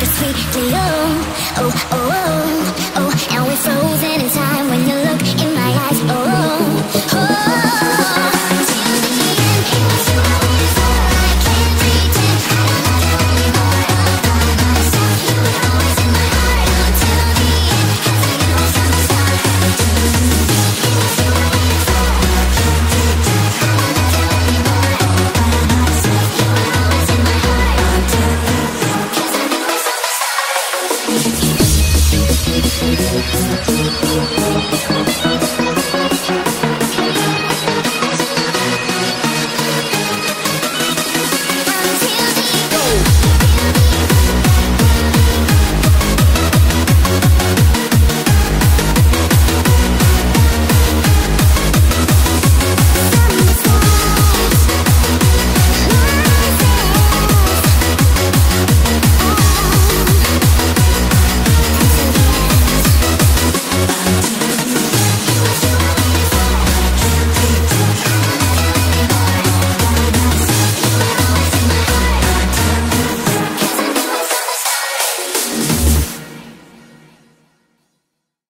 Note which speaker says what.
Speaker 1: like a I'm